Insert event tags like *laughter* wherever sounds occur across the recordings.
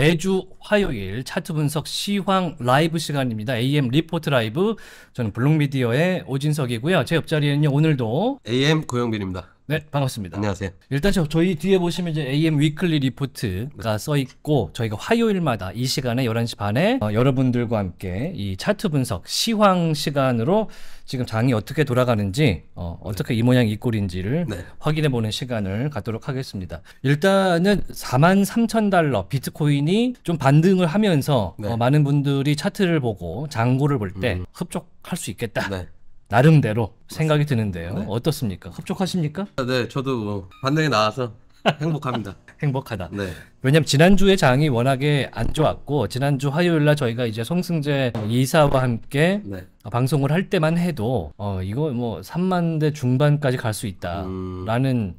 매주 화요일 차트 분석 시황 라이브 시간입니다. AM 리포트 라이브. 저는 블록미디어의 오진석이고요. 제 옆자리에는요, 오늘도. AM 고영빈입니다. 네, 반갑습니다. 안녕하세요. 일단 저, 저희 뒤에 보시면 이제 AM weekly 리포트가 써 있고, 저희가 화요일마다 이 시간에 11시 반에 어, 여러분들과 함께 이 차트 분석 시황 시간으로 지금 장이 어떻게 돌아가는지, 어, 어떻게 이 모양 이 꼴인지를 네. 확인해 보는 시간을 갖도록 하겠습니다. 일단은 4만 3천 달러 비트코인이 좀 반등을 하면서 네. 어, 많은 분들이 차트를 보고 잔고를 볼 때 흡족할 수 있겠다. 네. 나름대로 생각이 드는데요. 네. 어떻습니까? 흡족하십니까? 아, 네, 저도 뭐 반등에 나와서 행복합니다. *laughs* 행복하다. 네. 왜냐면 지난주에 장이 워낙에 안 좋았고 지난주 화요일 날 저희가 이제 송승재 이사와 함께 네. 방송을 할 때만 해도 어 이거 뭐 3만 대 중반까지 갈 수 있다라는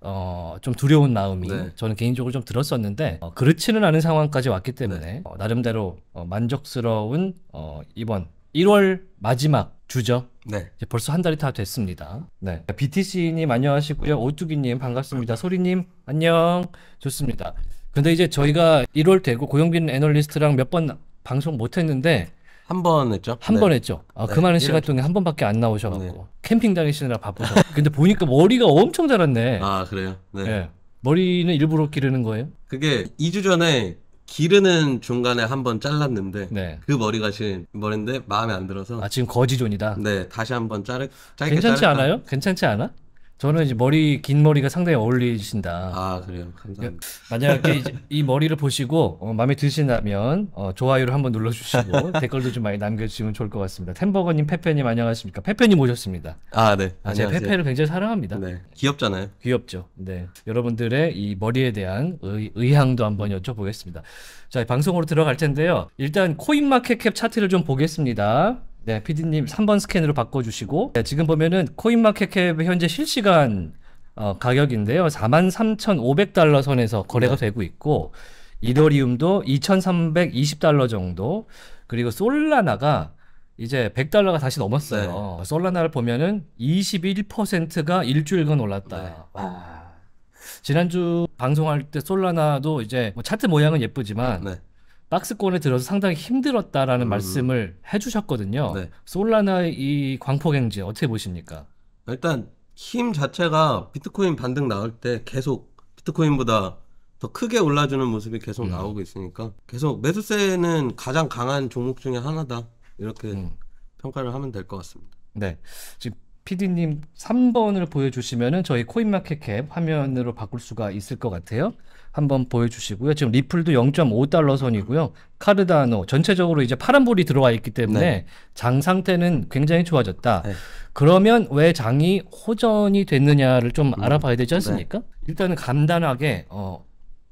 어좀 두려운 마음이 네. 저는 개인적으로 좀 들었었는데 어, 그렇지는 않은 상황까지 왔기 때문에 어, 나름대로 어, 만족스러운 어 이번 1월 마지막 주죠. 네. 이제 벌써 한 달이 다 됐습니다. 네. BTC님 안녕하시고요. 오뚜기님 반갑습니다. 소리님 안녕. 좋습니다. 근데 이제 저희가 1월 되고 고영빈 애널리스트랑 몇 번 방송 못 했는데 한 번 했죠? 한 네. 번 했죠. 아, 그 네, 많은 1월 시간 동안 한 번밖에 안 나오셔갖고 네. 캠핑 다니시느라 바쁘셔. 근데 보니까 머리가 엄청 자랐네. 아, 그래요? 네. 예. 머리는 일부러 기르는 거예요? 그게 2주 전에 기르는 중간에 한번 잘랐는데 네. 그 머리가 지금 머리인데 마음에 안 들어서 아 지금 거지존이다. 네, 다시 한번 자르 짧게 괜찮지 자를까? 않아요? 괜찮지 않아? 저는 이제 머리 긴 머리가 상당히 어울리신다. 아, 그래요. 감사합니다. 만약에 이제 이 머리를 보시고 어, 마음에 드신다면 어, 좋아요를 한번 눌러주시고 *laughs* 댓글도 좀 많이 남겨주시면 좋을 것 같습니다. 템버거님, 페페님 안녕하십니까? 페페님 오셨습니다. 아, 네. 아, 제가. 페페를 굉장히 사랑합니다. 네. 귀엽잖아요. 귀엽죠. 네. 여러분들의 이 머리에 대한 의, 의향도 한번 여쭤보겠습니다. 자, 방송으로 들어갈 텐데요. 일단 코인마켓캡 차트를 좀 보겠습니다. 네, PD님 3번 스캔으로 바꿔주시고 네, 지금 보면은 코인마켓캡 현재 실시간 어, 가격인데요. 43,500달러 선에서 거래가 되고 있고 이더리움도 2,320달러 정도 그리고 솔라나가 이제 100달러가 다시 넘었어요. 솔라나를 보면은 21%가 일주일간 올랐다. 네. 와. 지난주 방송할 때 솔라나도 이제 뭐 차트 모양은 예쁘지만 네. 박스권에 들어서 상당히 힘들었다라는 음. 말씀을 해주셨거든요. 네. 솔라나의 이 광폭행진 어떻게 보십니까? 일단 힘 자체가 비트코인 반등 나올 때 계속 비트코인보다 더 크게 올라주는 모습이 계속 음. 나오고 있으니까 계속 매수세는 가장 강한 종목 중에 하나다 이렇게 음. 평가를 하면 될 것 같습니다. 네. 지금 PD님 3번을 보여주시면은 저희 코인마켓캡 화면으로 바꿀 수가 있을 것 같아요. 한번 보여주시고요. 지금 리플도 0.5달러 선이고요. 카르다노 전체적으로 이제 파란불이 들어와 있기 때문에 네. 장 상태는 굉장히 좋아졌다. 네. 그러면 왜 장이 호전이 됐느냐를 좀 음. 알아봐야 되지 않습니까? 일단은 간단하게 어,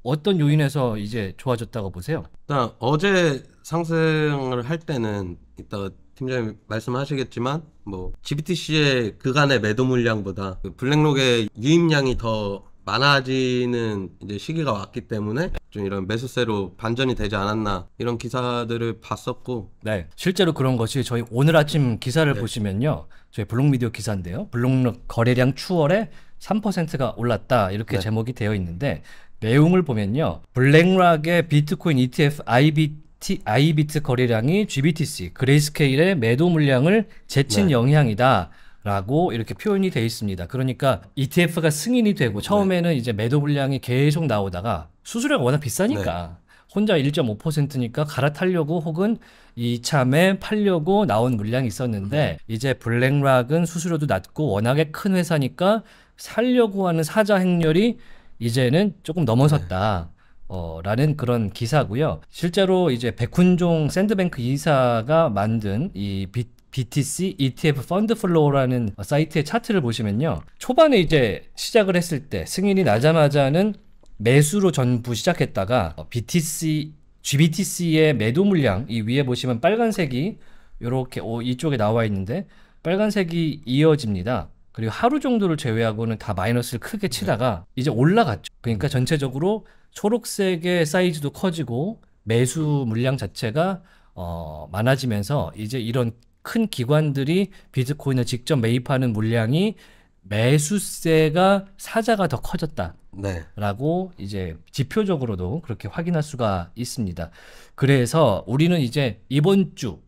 어떤 요인에서 이제 좋아졌다고 보세요. 일단 어제 상승을 할 때는 이따가 팀장님 말씀하시겠지만 뭐 GBTC의 그간의 매도 물량보다 그 블랙록의 유입량이 더 많아지는 이제 시기가 왔기 때문에 좀 이런 매수세로 반전이 되지 않았나 이런 기사들을 봤었고 네, 실제로 그런 것이 저희 오늘 아침 기사를 네. 보시면요. 저희 블록미디어 기사인데요. 블록록 거래량 추월에 3%가 올랐다. 이렇게 네. 제목이 되어 있는데 내용을 보면요. 블랙락의 비트코인 ETF IBT, IBIT 거래량이 GBTC, 그레이스케일의 매도 물량을 제친 네. 영향이다. 라고 이렇게 표현이 되어 있습니다. 그러니까 ETF가 승인이 되고 처음에는 이제 매도 물량이 계속 나오다가 수수료가 워낙 비싸니까 혼자 1.5%니까 갈아타려고 혹은 이참에 팔려고 나온 물량이 있었는데 이제 블랙락은 수수료도 낮고 워낙에 큰 회사니까 살려고 하는 사자 행렬이 이제는 조금 넘어섰다. 어, 라는 그런 기사고요. 실제로 이제 백훈종 샌드뱅크 이사가 만든 이 비, BTC ETF fund flow라는 사이트의 차트를 보시면요. 초반에 이제 시작을 했을 때 승인이 나자마자는 매수로 전부 시작했다가 어, BTC, GBTC의 매도 물량 이 위에 보시면 빨간색이 이렇게 이쪽에 나와 있는데 빨간색이 이어집니다. 그리고 하루 정도를 제외하고는 다 마이너스를 크게 치다가 이제 올라갔죠. 그러니까 전체적으로 초록색의 사이즈도 커지고 매수 물량 자체가 어, 많아지면서 이제 이런 큰 기관들이 비트코인을 직접 매입하는 물량이 매수세가 사자가 더 커졌다. 네. 라고 이제 지표적으로도 그렇게 확인할 수가 있습니다. 그래서 우리는 이제 이번 주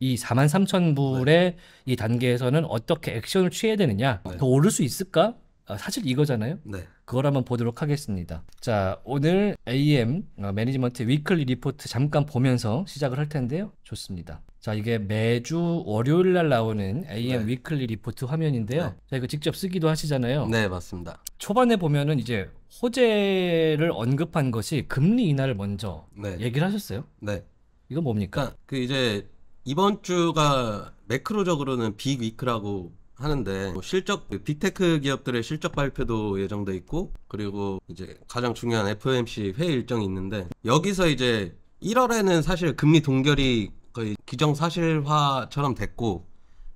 이 4만 3천 불의 이 단계에서는 어떻게 액션을 취해야 되느냐, 네. 더 오를 수 있을까? 아, 사실 이거잖아요. 네. 그걸 한번 보도록 하겠습니다. 자, 오늘 AM 어, 매니지먼트 weekly 리포트 잠깐 보면서 시작을 할 텐데요. 좋습니다. 자, 이게 매주 월요일 날 나오는 AM 네. weekly 리포트 화면인데요. 네. 자, 이거 직접 쓰기도 하시잖아요. 네, 맞습니다. 초반에 보면은 이제 호재를 언급한 것이 금리 인하를 먼저 네. 얘기를 하셨어요. 네. 이건 뭡니까? 그러니까 그 이제 이번 주가 macro적으로는 big week라고 하는데 뭐 실적 그 빅테크 기업들의 실적 발표도 예정돼 있고 그리고 이제 가장 중요한 FOMC 회의 일정이 있는데 여기서 이제 1월에는 사실 금리 동결이 거의 기정사실화처럼 됐고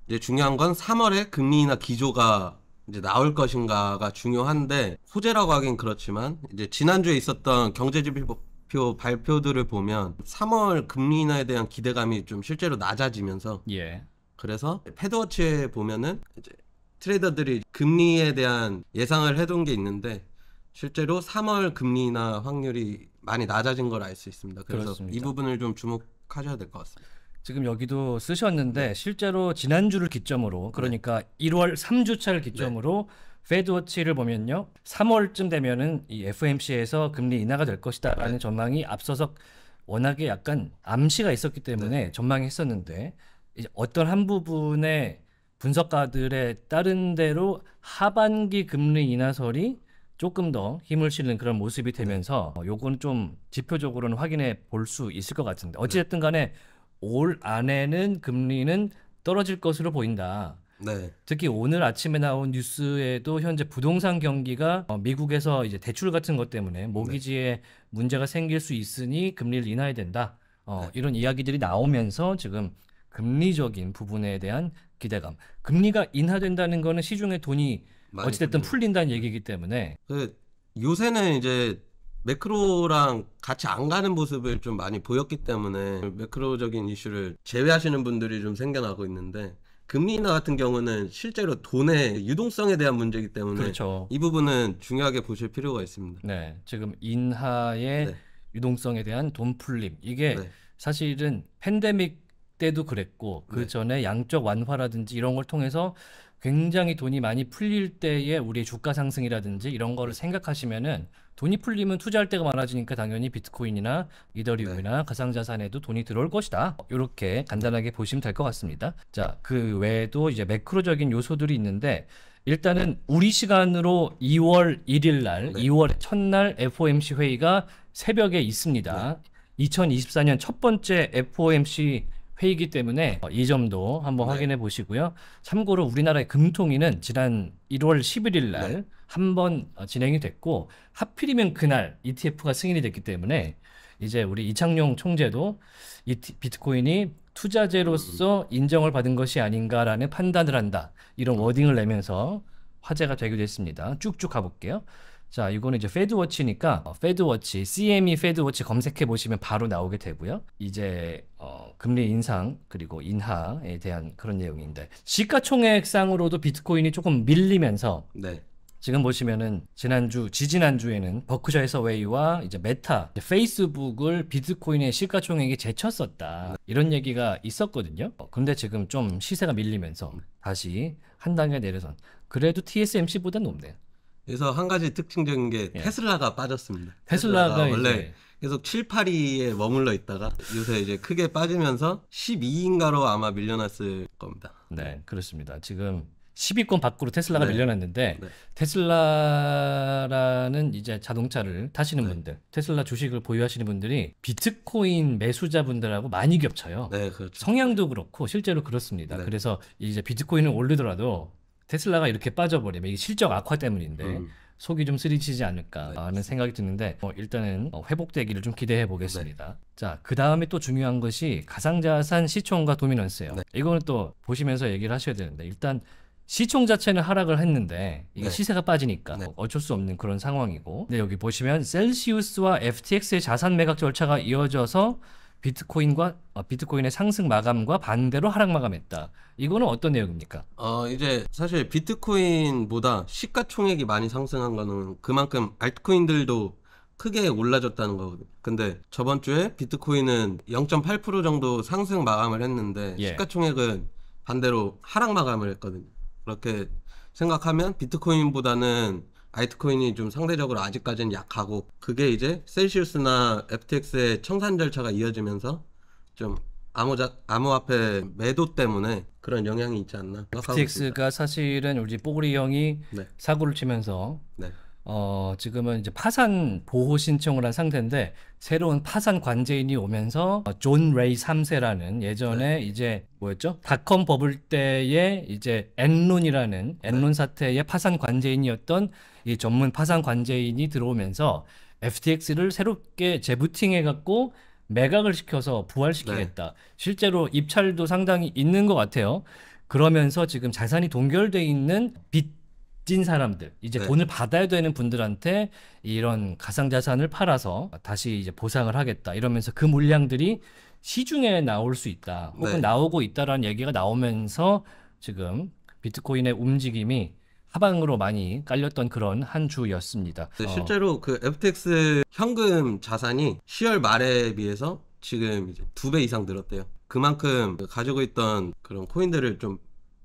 이제 중요한 건 3월에 금리 인하 기조가 이제 나올 것인가가 중요한데 호재라고 하긴 그렇지만 이제 지난주에 있었던 경제지표 발표들을 보면 3월 금리 인하에 대한 기대감이 좀 실제로 낮아지면서 예. 그래서 패드워치에 보면은 이제 트레이더들이 금리에 대한 예상을 해둔 게 있는데 실제로 3월 금리 인하 확률이 많이 낮아진 걸 알 수 있습니다. 그래서 그렇습니다. 이 부분을 좀 주목하셔야 될 것 같습니다. 지금 여기도 쓰셨는데 실제로 지난주를 기점으로 그러니까 1월 3주차를 기점으로 페드워치를 보면요. 3월쯤 되면은 이 FOMC에서 금리 인하가 될 것이다라는 전망이 앞서서 워낙에 약간 암시가 있었기 때문에 전망이 했었는데 이제 어떤 한 부분의 분석가들의 따른 대로 하반기 금리 인하설이 조금 더 힘을 실는 그런 모습이 되면서 어, 요거는 좀 지표적으로는 확인해 볼 수 있을 것 같은데 어찌됐든 간에 올 안에는 금리는 떨어질 것으로 보인다. 네. 특히 오늘 아침에 나온 뉴스에도 현재 부동산 경기가 어, 미국에서 이제 대출 같은 것 때문에 모기지에 문제가 생길 수 있으니 금리를 인하해야 된다. 어, 이런 이야기들이 나오면서 지금 금리적인 부분에 대한 기대감. 금리가 인하된다는 거는 시중에 돈이 어찌됐든 풀린다는 얘기이기 때문에 그 요새는 이제 매크로랑 같이 안 가는 모습을 좀 많이 보였기 때문에 매크로적인 이슈를 제외하시는 분들이 좀 생겨나고 있는데 금리 인하 같은 경우는 실제로 돈의 유동성에 대한 문제이기 때문에 그렇죠. 이 부분은 중요하게 보실 필요가 있습니다. 네, 지금 인하의 네. 유동성에 대한 돈 풀림 이게 네. 사실은 팬데믹 때도 그랬고 그 네. 전에 양적 완화라든지 이런 걸 통해서 굉장히 돈이 많이 풀릴 때에 우리의 주가 상승이라든지 이런 거를 생각하시면은 돈이 풀리면 투자할 때가 많아지니까 당연히 비트코인이나 이더리움이나 가상자산에도 돈이 들어올 것이다. 이렇게 간단하게 보시면 될 것 같습니다. 자, 그 외에도 이제 매크로적인 요소들이 있는데 일단은 우리 시간으로 2월 1일 날, 네. 2월 첫날 FOMC 회의가 새벽에 있습니다. 2024년 첫 번째 FOMC 회의이기 때문에 어, 이 점도 한번 네. 확인해 보시고요. 참고로 우리나라의 금통위는 지난 1월 11일 날 네. 한번 진행이 됐고 하필이면 그날 ETF가 승인이 됐기 때문에 이제 우리 이창용 총재도 이 비트코인이 투자재로서 인정을 받은 것이 아닌가라는 판단을 한다. 이런 wording을 내면서 화제가 되기도 했습니다. 쭉쭉 가볼게요. 자, 이거는 이제 FedWatch니까 어, FedWatch, CME FedWatch 검색해 보시면 바로 나오게 되고요. 이제 어, 금리 인상 그리고 인하에 대한 그런 내용인데 시가총액상으로도 비트코인이 조금 밀리면서 네. 지금 보시면은 지난주 지지난주에는 버크셔 해서웨이와 이제 메타 이제 페이스북을 비트코인의 시가총액이 제쳤었다 이런 얘기가 있었거든요. 어, 근데 지금 좀 시세가 밀리면서 다시 한 단계 내려선 그래도 TSMC보다 높네요. 그래서 한 가지 특징적인 게 예. 테슬라가 빠졌습니다. 테슬라가 원래 이제 계속 7, 8위에 머물러 있다가 요새 이제 크게 빠지면서 12위인가로 아마 밀려났을 겁니다. 네 그렇습니다. 지금 10위권 밖으로 테슬라가 네. 밀려났는데 네. 테슬라라는 이제 자동차를 타시는 네. 분들, 테슬라 주식을 보유하시는 분들이 비트코인 매수자분들하고 많이 겹쳐요. 네, 그렇죠. 성향도 그렇고 실제로 그렇습니다. 네. 그래서 이제 비트코인은 오르더라도 테슬라가 이렇게 빠져버리면 이게 실적 악화 때문인데 음. 속이 좀 쓰리치지 않을까 하는 생각이 드는데 어, 일단은 어, 회복되기를 좀 기대해 보겠습니다. 자, 그 다음에 또 중요한 것이 가상자산 시총과 도미넌스예요. 네. 이거는 또 보시면서 얘기를 하셔야 되는데 일단 시총 자체는 하락을 했는데 이게 네. 시세가 빠지니까 네. 어쩔 수 없는 그런 상황이고 근데 여기 보시면 셀시우스와 FTX의 자산 매각 절차가 이어져서 비트코인과 어, 비트코인의 상승 마감과 반대로 하락 마감했다. 이거는 어떤 내용입니까? 어, 이제 사실 비트코인보다 시가총액이 많이 상승한 거는 그만큼 알트코인들도 크게 올라졌다는 거거든요. 근데 저번 주에 비트코인은 0.8% 정도 상승 마감을 했는데 예. 시가총액은 반대로 하락 마감을 했거든요. 그렇게 생각하면 비트코인보다는 알트코인이 좀 상대적으로 아직까지는 약하고 그게 이제 셀시우스나 FTX의 청산 절차가 이어지면서 좀 암호자, 암호화폐 매도 때문에 그런 영향이 있지 않나. FTX가 사실은 우리 뽀글이 형이 네. 사고를 치면서 네. 어, 지금은 이제 파산 보호 신청을 한 상태인데 새로운 파산 관제인이 오면서 어, 존 레이 3세라는 예전에 이제 뭐였죠? 닷컴 버블 때에 이제 엔론이라는 엔론 사태의 파산 관제인이었던 이 전문 파산 관제인이 들어오면서 FTX를 새롭게 재부팅해 갖고 매각을 시켜서 부활시키겠다. 실제로 입찰도 상당히 있는 것 같아요. 그러면서 지금 자산이 동결돼 있는 빚 진 사람들, 이제 네. 돈을 받아야 되는 분들한테 이런 가상 자산을 팔아서 다시 이제 보상을 하겠다. 이러면서 그 물량들이 시중에 나올 수 있다. 혹은 네. 나오고 있다라는 얘기가 나오면서 지금 비트코인의 움직임이 하방으로 많이 깔렸던 그런 한 주였습니다. 네, 어, 실제로 그 FTX 현금 자산이 10월 말에 비해서 지금 이제 두 배 이상 늘었대요. 그만큼 가지고 있던 그런 코인들을 좀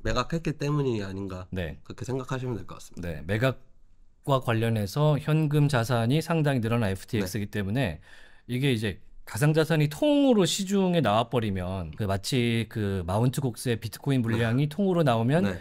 매각했기 때문이 아닌가 네. 그렇게 생각하시면 될 것 같습니다. 네, 매각과 관련해서 현금 자산이 상당히 늘어난 FTX이기 네. 때문에 이게 이제 가상자산이 통으로 시중에 나와버리면 그 마치 그 마운트 곡스의 비트코인 물량이 통으로 나오면 네.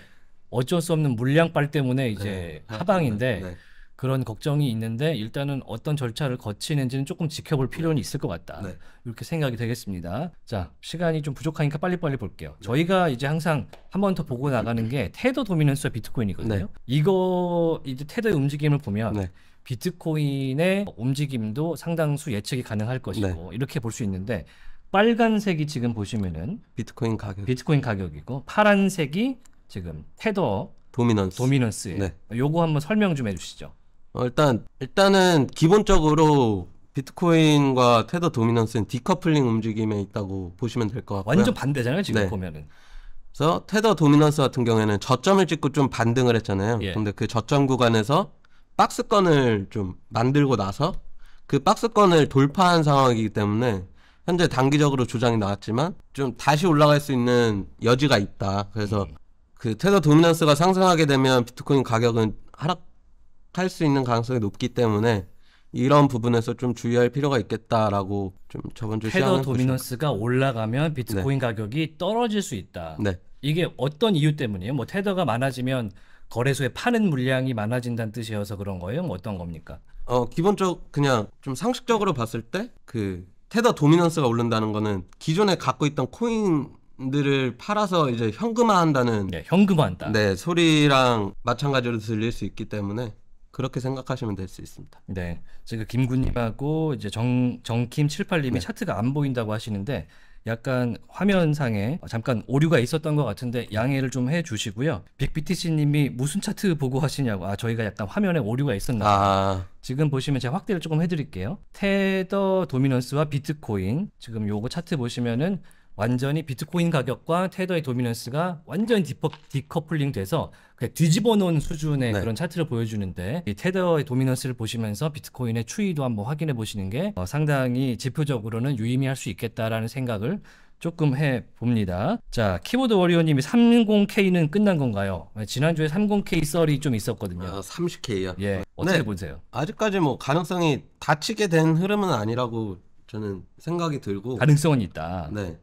어쩔 수 없는 물량빨 때문에 이제 네. 하방인데 네. 그런 걱정이 있는데 일단은 어떤 절차를 거치는지는 조금 지켜볼 필요는 있을 것 같다. 네. 이렇게 생각이 되겠습니다. 자, 시간이 좀 부족하니까 빨리빨리 볼게요. 저희가 이제 항상 한 번 더 보고 나가는 게 테더 도미넌스와 비트코인이거든요. 네. 이거 이제 테더의 움직임을 보면 네. 비트코인의 움직임도 상당수 예측이 가능할 것이고 네. 이렇게 볼 수 있는데 빨간색이 지금 보시면은 비트코인 가격 비트코인 가격이고 파란색이 지금 테더 도미넌스. 도미넌스예요. 네. 요거 한번 설명 좀 해주시죠. 어, 일단 일단은 기본적으로 비트코인과 테더 도미넌스는 디커플링 움직임에 있다고 보시면 될 것 같고요. 완전 반대잖아요 지금 네. 보면은. 그래서 테더 도미넌스 같은 경우에는 저점을 찍고 좀 반등을 했잖아요. 예. 근데 그 저점 구간에서 박스권을 좀 만들고 나서 그 박스권을 돌파한 상황이기 때문에 현재 단기적으로 조장이 나왔지만 좀 다시 올라갈 수 있는 여지가 있다. 그래서 음. 그 테더 도미넌스가 상승하게 되면 비트코인 가격은 하락 할수 있는 가능성이 높기 때문에 이런 부분에서 좀 주의할 필요가 있겠다라고 좀 저번 주 시황을 도미넌스가 올라가면 비트코인 가격이 떨어질 수 있다. 보시면- 네. 이게 어떤 이유 때문이에요? 뭐 테더가 많아지면 거래소에 파는 물량이 많아진다는 뜻이어서 그런 거예요? 뭐 어떤 겁니까? 어, 기본적 그냥 좀 상식적으로 봤을 때 그 테더 도미넌스가 오른다는 거는 기존에 갖고 있던 코인 들을 팔아서 이제 현금화한다는 네, 현금화한다. 네, 소리랑 마찬가지로 들릴 수 있기 때문에 그렇게 생각하시면 될 수 있습니다. 네. 지금 김군님하고 이제 정 정킴 78님이 네. 차트가 안 보인다고 하시는데 약간 화면상에 잠깐 오류가 있었던 것 같은데 양해를 좀 해주시고요. 빅BTC님이 무슨 차트 보고 하시냐고. 아 저희가 약간 화면에 오류가 있었나. 봐요. 아, 지금 보시면 제가 확대를 조금 해드릴게요. 테더 도미넌스와 비트코인 지금 요거 차트 보시면은 완전히 비트코인 가격과 테더의 dominance가 완전히 디퍼, 디커플링 돼서 그냥 뒤집어 놓은 수준의 네. 그런 차트를 보여주는데 이 테더의 dominance를 보시면서 비트코인의 추이도 한번 확인해 보시는 게 어, 상당히 지표적으로는 유의미할 수 있겠다라는 생각을 조금 해 봅니다. 자, 키보드 워리어님이 30K는 끝난 건가요? 네, 지난주에 30K 썰이 좀 있었거든요. 아 30K요. 예, 어떻게 네. 보세요? 아직까지 뭐 가능성이 닫히게 된 흐름은 아니라고 저는 생각이 들고 가능성은 있다. 네.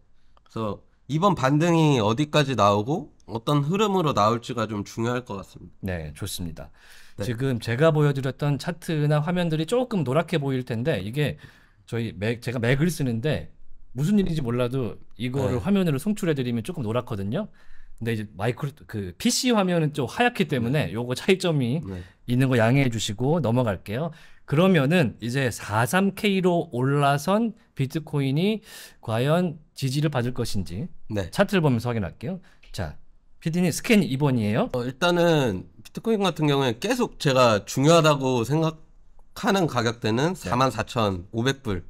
그래서 이번 반등이 어디까지 나오고 어떤 흐름으로 나올지가 좀 중요할 것 같습니다. 네, 좋습니다. 네. 지금 제가 보여드렸던 차트나 화면들이 조금 노랗게 보일 텐데 이게 저희 맥 제가 맥을 쓰는데 무슨 일인지 몰라도 이거를 네. 화면으로 송출해드리면 조금 노랗거든요. 근데 이제 마이크로 그 PC 화면은 좀 하얗기 때문에 요거 차이점이 네. 있는 거 양해해 주시고 넘어갈게요. 그러면은 이제 43K로 올라선 비트코인이 과연 지지를 받을 것인지 네. 차트를 보면서 확인할게요. 자, PD님 스캔 2번이에요. 어, 일단은 비트코인 같은 경우에 계속 제가 중요하다고 생각하는 가격대는 44,500불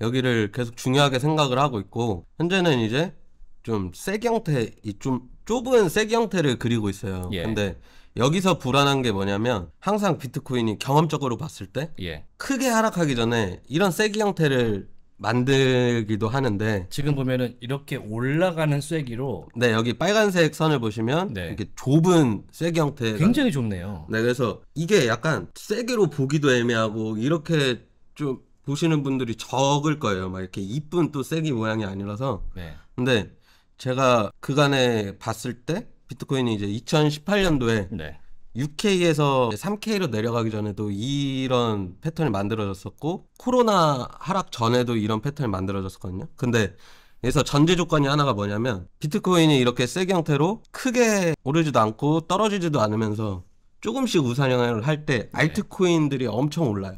여기를 계속 중요하게 생각을 하고 있고 현재는 이제 좀 세기 형태 이 좀 좁은 세기 형태를 그리고 있어요. 예. 근데 여기서 불안한 게 뭐냐면 항상 비트코인이 경험적으로 봤을 때 예. 크게 하락하기 전에 이런 세기 형태를 만들기도 하는데 지금 보면은 이렇게 올라가는 쐐기로 네 여기 빨간색 선을 보시면 네. 이렇게 좁은 세기 형태가 굉장히 좁네요. 네 그래서 이게 약간 세게로 보기도 애매하고 이렇게 좀 보시는 분들이 적을 거예요 막 이렇게 이쁜 또 세기 모양이 아니라서 네. 근데 제가 그간에 봤을 때 비트코인이 이제 2018년도에 네. 6K에서 3K로 내려가기 전에도 이런 패턴이 만들어졌었고 코로나 하락 전에도 이런 패턴이 만들어졌었거든요. 근데 그래서 전제 조건이 하나가 뭐냐면 비트코인이 이렇게 세기 형태로 크게 오르지도 않고 떨어지지도 않으면서 조금씩 우상향을 할 때 알트코인들이 엄청 올라요.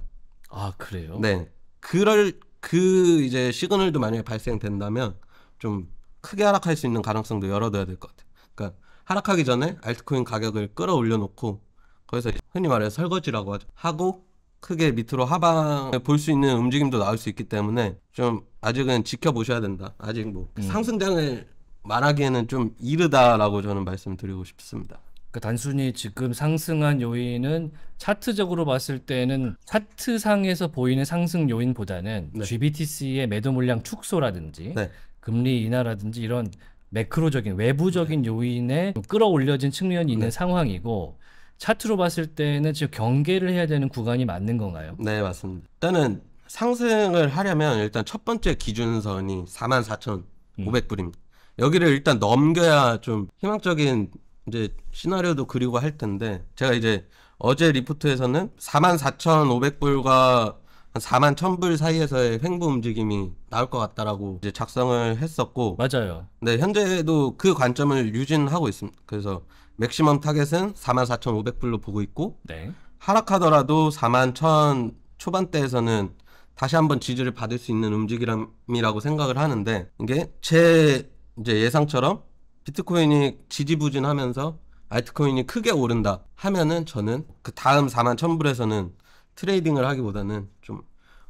아 그래요? 네. 그럴 그 이제 시그널도 만약에 발생된다면 좀 크게 하락할 수 있는 가능성도 열어둬야 될 것 같아요. 그러니까 하락하기 전에 알트코인 가격을 끌어올려 놓고 거기서 흔히 말해서 설거지라고 하죠. 하고 크게 밑으로 하방을 볼 수 있는 움직임도 나올 수 있기 때문에 좀 아직은 지켜보셔야 된다. 아직 뭐 음. 상승장을 말하기에는 좀 이르다라고 저는 말씀드리고 싶습니다. 그 단순히 지금 상승한 요인은 차트적으로 봤을 때는 차트상에서 보이는 상승 요인보다는 네. GBTC의 매도 물량 축소라든지 네. 금리 인하라든지 이런 매크로적인 외부적인 요인에 좀 끌어올려진 측면이 있는 네. 상황이고 차트로 봤을 때는 지금 경계를 해야 되는 구간이 맞는 건가요? 네, 맞습니다. 일단은 상승을 하려면 일단 첫 번째 기준선이 44,500불입니다. 여기를 일단 넘겨야 좀 희망적인 이제 시나리오도 그리고 할 텐데 제가 이제 어제 리포트에서는 44,500불과 한 41,000불 사이에서의 횡보 움직임이 나올 것 같다라고 이제 작성을 했었고 맞아요. 네, 현재도 그 관점을 유지하고 있습니다. 그래서 maximum target은 44,500불로 보고 있고 네. 하락하더라도 4만 1천 초반대에서는 다시 한번 지지를 받을 수 있는 움직임이라고 생각을 하는데 이게 제 이제 예상처럼 비트코인이 지지부진하면서 알트코인이 크게 오른다 하면은 저는 그 다음 4만 1천불에서는 트레이딩을 하기보다는 좀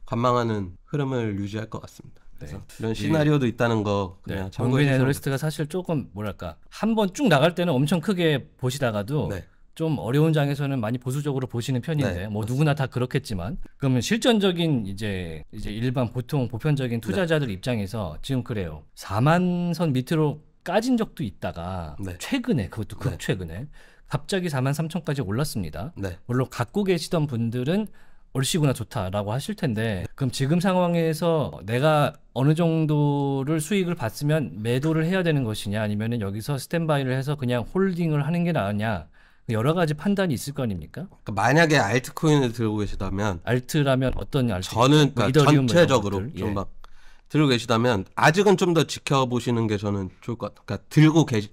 관망하는 흐름을 유지할 것 같습니다. 그래서 이런 시나리오도 있다는 거 그냥 네. 참고해 애널리스트가 사실 조금 뭐랄까 한 번 쭉 나갈 때는 엄청 크게 보시다가도 네. 좀 어려운 장에서는 많이 보수적으로 보시는 편인데 네, 뭐 누구나 다 그렇겠지만 그러면 실전적인 이제 이제 일반 보통 보편적인 투자자들 입장에서 지금 그래요 4만 선 밑으로 까진 적도 있다가 네. 최근에 그것도 극 네. 최근에 갑자기 4만 3천까지 올랐습니다. 네. 물론 갖고 계시던 분들은 얼씨구나 좋다라고 하실 텐데 그럼 지금 상황에서 내가 어느 정도를 수익을 봤으면 매도를 해야 되는 것이냐 아니면은 여기서 스탠바이를 해서 그냥 홀딩을 하는 게 나으냐 여러 가지 판단이 있을 거 아닙니까? 그러니까 만약에 알트코인을 들고 계시다면 알트라면 어떤 알트? 저는 그러니까 이더리움 이런 전체적으로 것들? 좀 예. 막 들고 계시다면 아직은 좀 더 지켜보시는 게 저는 좋을 것 같아요. 그러니까 들고 계시,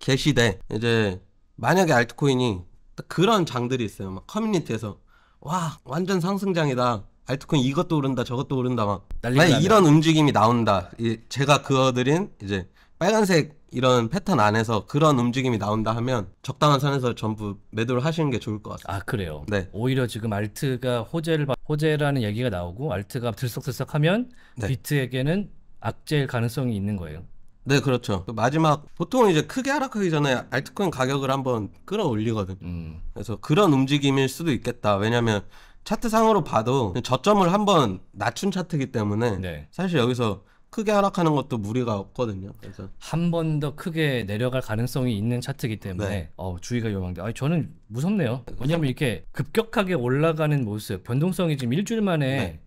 계시되 이제 만약에 알트코인이 딱 그런 장들이 있어요. 막 커뮤니티에서 와 완전 상승장이다. 알트코인 이것도 오른다 저것도 오른다 막 난리가 만약 나면. 이런 움직임이 나온다. 이 제가 그어드린 이제 빨간색 이런 패턴 안에서 그런 움직임이 나온다 하면 적당한 선에서 전부 매도를 하시는 게 좋을 것 같습니다. 아 그래요. 네. 오히려 지금 알트가 호재를 받- 호재라는 얘기가 나오고 알트가 들썩들썩하면 네. 비트에게는 악재일 가능성이 있는 거예요. 네, 그렇죠. 그 마지막 보통 이제 크게 하락하기 전에 알트코인 가격을 한번 끌어올리거든. 음. 그래서 그런 움직임일 수도 있겠다. 왜냐면 차트상으로 봐도 저점을 한번 낮춘 차트이기 때문에 네. 사실 여기서 크게 하락하는 것도 무리가 없거든요. 그래서 한 번 더 크게 내려갈 가능성이 있는 차트이기 때문에 네. 어, 주의가 요망돼. 아니, 저는 무섭네요. 왜냐하면 이렇게 급격하게 올라가는 모습, 변동성이 지금 일주일 만에 네.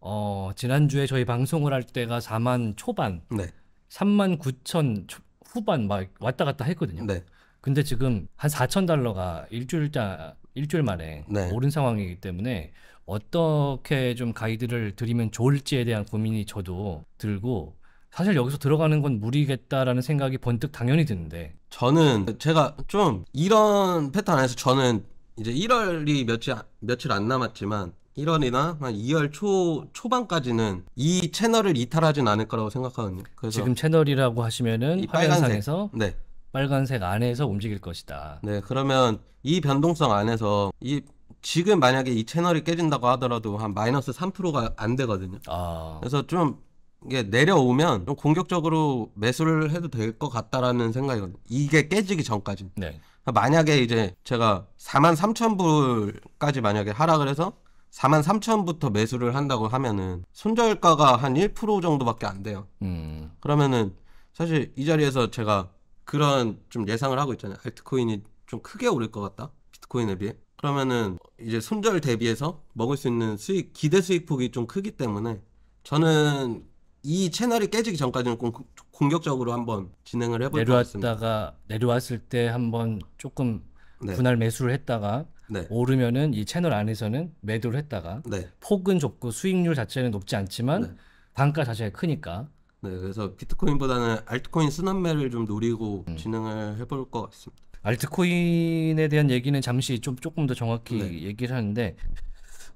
어, 지난주에 저희 방송을 할 때가 4만 초반, 네, 3만 9천 초- 후반 막 왔다 갔다 했거든요. 네, 근데 지금 한 4천 달러가 일주일 자 일주일 만에 네. 오른 상황이기 때문에 어떻게 좀 가이드를 드리면 좋을지에 대한 고민이 저도 들고 사실 여기서 들어가는 건 무리겠다라는 생각이 번뜩 당연히 드는데 저는 제가 좀 이런 패턴 안에서 저는 이제 1월이 며칠 며칠 안 남았지만 1월이나 한 2월 초 초반까지는 이 채널을 이탈하진 않을 거라고 생각하거든요. 그래서 지금 채널이라고 하시면은 이 빨간색. 화면상에서 네, 빨간색 안에서 움직일 것이다. 네, 그러면 이 변동성 안에서 이 지금 만약에 이 채널이 깨진다고 하더라도 한 마이너스 3%가 안 되거든요. 아, 그래서 좀 이게 내려오면 좀 공격적으로 매수를 해도 될 것 같다라는 생각이거든요. 이게 깨지기 전까지. 네. 만약에 이제 제가 4만 3천 불까지 만약에 하락을 해서 4만 3천부터 매수를 한다고 하면은 손절가가 한 1% 정도밖에 안 돼요. 음, 그러면은 사실 이 자리에서 제가 그런 좀 예상을 하고 있잖아요. 알트코인이 좀 크게 오를 것 같다. 비트코인에 비해. 그러면은 이제 손절 대비해서 먹을 수 있는 수익 기대 수익 폭이 좀 크기 때문에 저는 이 채널이 깨지기 전까지는 공, 공격적으로 한번 진행을 해볼 것 같습니다. 내려왔다가 내려왔을 때 한번 조금 네. 분할 매수를 했다가 네. 오르면은 이 채널 안에서는 매도를 했다가 네. 폭은 좁고 수익률 자체는 높지 않지만 네. 단가 자체가 크니까 네. 그래서 비트코인보다는 알트코인 순환매를 좀 노리고 음. 진행을 해볼 것 같습니다. 알트코인에 대한 얘기는 잠시 좀 조금 더 정확히 네. 얘기를 하는데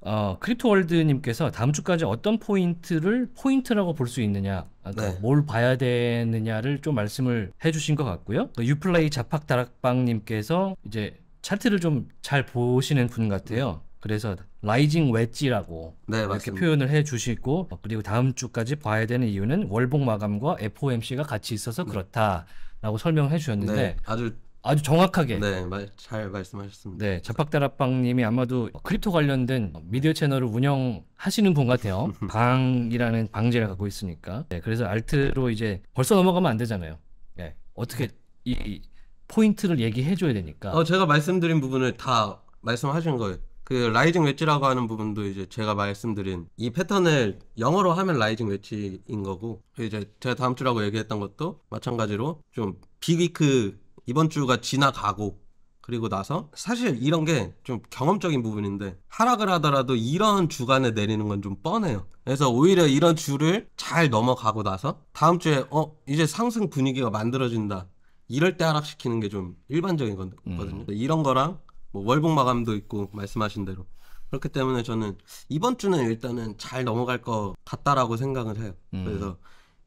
어, 크립토월드님께서 다음 주까지 어떤 포인트를 포인트라고 볼 수 있느냐, 그러니까 네. 뭘 봐야 되느냐를 좀 말씀을 해주신 것 같고요. 그 유플레이 자팍 다락방님께서 이제 차트를 좀 잘 보시는 분 같아요. 그래서 rising wedge라고 네, 이렇게 맞습니다. 표현을 해 주시고 어, 그리고 다음 주까지 봐야 되는 이유는 월봉 마감과 FOMC가 같이 있어서 그렇다라고 설명을 해주셨는데 네. 아주 아주 정확하게 네, 말, 잘 말씀하셨습니다. 네, 자팍다락방님이 아마도 crypto 관련된 미디어 채널을 운영하시는 분 같아요. *laughs* 방이라는 방제를 갖고 있으니까. 네, 그래서 알트로 이제 벌써 넘어가면 안 되잖아요. 네, 어떻게 이 포인트를 얘기해 줘야 되니까. 어, 제가 말씀드린 부분을 다 말씀하신 거예요. 그 rising wedge라고 하는 부분도 이제 제가 말씀드린 이 패턴을 영어로 하면 rising wedge인 거고 그 이제 제가 다음 주라고 얘기했던 것도 마찬가지로 좀 big week 이번 주가 지나가고 그리고 나서 사실 이런 게 좀 경험적인 부분인데 하락을 하더라도 이런 주간에 내리는 건 좀 뻔해요. 그래서 오히려 이런 주를 잘 넘어가고 나서 다음 주에 어 이제 상승 분위기가 만들어진다. 이럴 때 하락시키는 게 좀 일반적인 거거든요. 이런 거랑 뭐 월봉 마감도 있고 말씀하신 대로 그렇기 때문에 저는 이번 주는 일단은 잘 넘어갈 것 같다라고 생각을 해요. 음. 그래서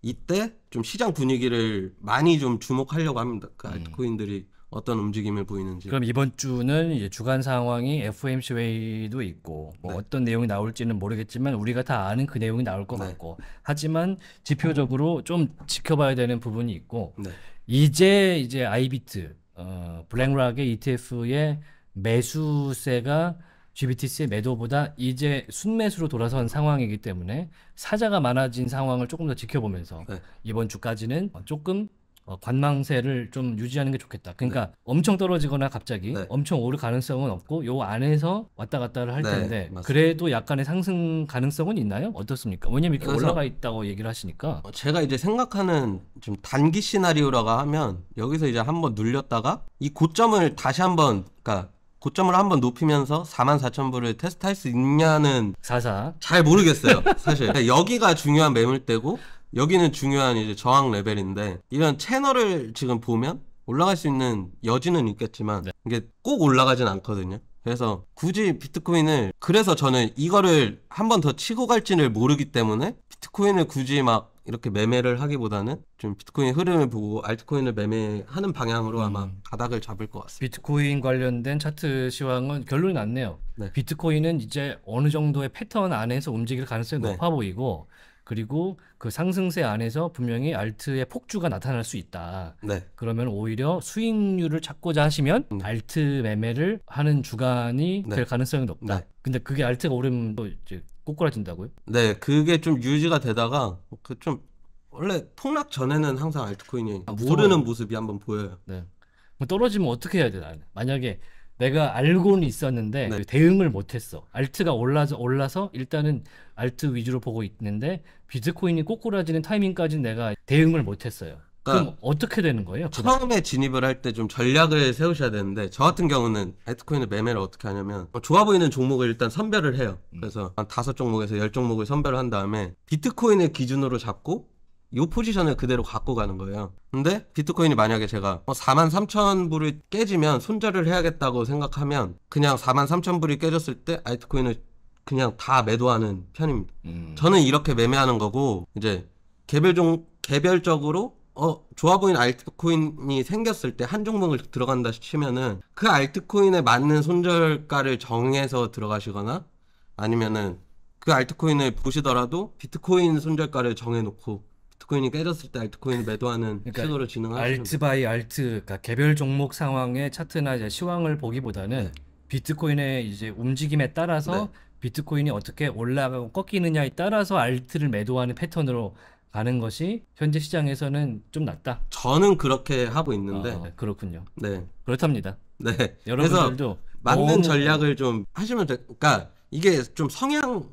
이때 좀 시장 분위기를 많이 좀 주목하려고 합니다. 그 알트코인들이 어떤 움직임을 보이는지. 그럼 이번 주는 이제 주간 상황이 FOMC 회의도 있고 뭐 네. 어떤 내용이 나올지는 모르겠지만 우리가 다 아는 그 내용이 나올 것 네. 같고 하지만 지표적으로 좀 지켜봐야 되는 부분이 있고 네. 이제 이제 아이비트 어, 블랙락의 ETF의 매수세가 GBTC의 매도보다 이제 순매수로 돌아선 상황이기 때문에 사자가 많아진 상황을 조금 더 지켜보면서 네. 이번 주까지는 조금 어, 관망세를 좀 유지하는 게 좋겠다. 그러니까 엄청 떨어지거나 갑자기 네. 엄청 오를 가능성은 없고 요 안에서 왔다 갔다를 할 네, 텐데 맞습니다. 그래도 약간의 상승 가능성은 있나요? 어떻습니까? 왜냐면 이렇게 올라가 있다고 얘기를 하시니까 어, 제가 이제 생각하는 좀 단기 시나리오라고 하면 여기서 이제 한번 눌렸다가 이 고점을 다시 한번 그러니까 고점을 한번 높이면서 44,000불을 테스트할 수 있냐는 사사 잘 모르겠어요. 사실 *laughs* 여기가 중요한 매물대고 여기는 중요한 이제 저항 레벨인데 이런 채널을 지금 보면 올라갈 수 있는 여지는 있겠지만 이게 꼭 올라가진 않거든요. 그래서 굳이 비트코인을 그래서 저는 이거를 한 번 더 치고 갈지를 모르기 때문에 비트코인을 굳이 막 이렇게 매매를 하기보다는 좀 비트코인 흐름을 보고 알트코인을 매매하는 방향으로 아마 가닥을 잡을 것 같습니다. 비트코인 관련된 차트 시황은 결론이 났네요. 네. 비트코인은 이제 어느 정도의 패턴 안에서 움직일 가능성이 네. 높아 보이고 그리고 그 상승세 안에서 분명히 알트의 폭주가 나타날 수 있다. 네. 그러면 오히려 수익률을 찾고자 하시면 네. 알트 매매를 하는 주간이 네. 될 가능성이 높다. 네. 근데 그게 알트가 오르면 또 이제 꼬꾸라진다고요? 네, 그게 좀 유지가 되다가 그 좀 원래 폭락 전에는 항상 알트코인이 아. 오르는 모습이 한번 보여요. 네. 떨어지면 어떻게 해야 돼 나는? 만약에 내가 알고는 있었는데 네. 대응을 못했어. 알트가 올라서 올라서 일단은 알트 위주로 보고 있는데 비트코인이 꼬꾸라지는 타이밍까지는 내가 대응을 못했어요. 그럼 그러니까 어떻게 되는 거예요? 그다음? 처음에 진입을 할 때 좀 전략을 세우셔야 되는데 저 같은 경우는 알트코인을 매매를 어떻게 하냐면 어, 좋아 보이는 종목을 일단 선별을 해요. 그래서 한 다섯 종목에서 열 종목을 선별을 한 다음에 비트코인을 기준으로 잡고 이 포지션을 그대로 갖고 가는 거예요. 근데 비트코인이 만약에 제가 4만 3천 불이 깨지면 손절을 해야겠다고 생각하면 그냥 4만 3천 불이 깨졌을 때 알트코인을 그냥 다 매도하는 편입니다. 음. 저는 이렇게 매매하는 거고 이제 개별 종 개별적으로 어 좋아 보이는 알트코인이 생겼을 때 한 종목을 들어간다 치면은 그 알트코인에 맞는 손절가를 정해서 들어가시거나 아니면은 그 알트코인을 보시더라도 비트코인 손절가를 정해놓고 비트코인이 깨졌을 때 알트코인을 매도하는 그러니까 시도를 진행하시는 alt by alt, 그러니까 개별 종목 상황의 차트나 이제 시황을 보기보다는 네. 비트코인의 이제 움직임에 따라서 비트코인이 어떻게 올라가고 꺾이느냐에 따라서 알트를 매도하는 패턴으로 가는 것이 현재 시장에서는 좀 낫다. 저는 그렇게 하고 있는데 어, 그렇군요. 네. 그렇답니다. 네. 여러분들도 맞는 전략을 좀 하시면 돼. 그러니까 이게 좀 성향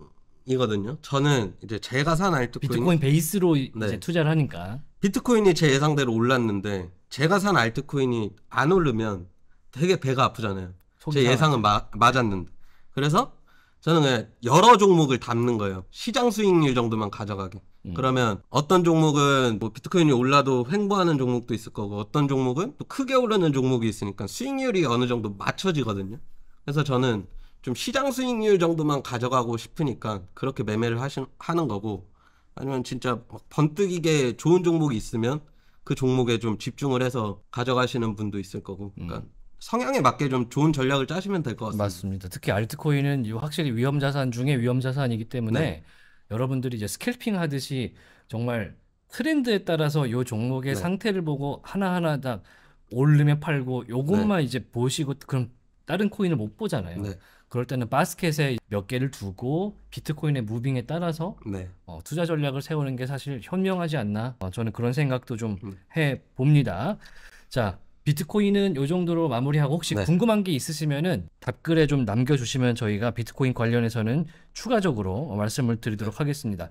이거든요. 저는 이제 제가 산 알트코인 비트코인 베이스로 이- 네. 이제 투자를 하니까 비트코인이 제 예상대로 올랐는데 제가 산 알트코인이 안 오르면 되게 배가 아프잖아요. 제. 예상은 마- 맞았는데. 그래서 저는 그냥 여러 종목을 담는 거예요. 시장 수익률 정도만 가져가게. 음. 그러면 어떤 종목은 뭐 비트코인이 올라도 횡보하는 종목도 있을 거고 어떤 종목은 또 크게 오르는 종목이 있으니까 수익률이 어느 정도 맞춰지거든요. 그래서 저는 좀 시장 수익률 정도만 가져가고 싶으니까 그렇게 매매를 하시, 하는 거고 아니면 진짜 막 번뜩이게 좋은 종목이 있으면 그 종목에 좀 집중을 해서 가져가시는 분도 있을 거고 그러니까 성향에 맞게 좀 좋은 전략을 짜시면 될 것 같습니다. 맞습니다. 특히 알트코인은 이 확실히 위험 자산 중에 위험 자산이기 때문에 네. 여러분들이 이제 스캘핑 하듯이 정말 트렌드에 따라서 요 종목의 네. 상태를 보고 하나하나 다 오르면 팔고 요것만 이제 보시고 그럼 다른 코인을 못 보잖아요. 네, 그럴 때는 바스켓에 몇 개를 두고 비트코인의 무빙에 따라서 네, 어, 투자 전략을 세우는 게 사실 현명하지 않나? 어, 저는 그런 생각도 좀 음. 해 봅니다. 자, 비트코인은 요 정도로 마무리하고 혹시 네. 궁금한 게 있으시면은 답글에 좀 남겨주시면 저희가 비트코인 관련해서는 추가적으로 어, 말씀을 드리도록 하겠습니다.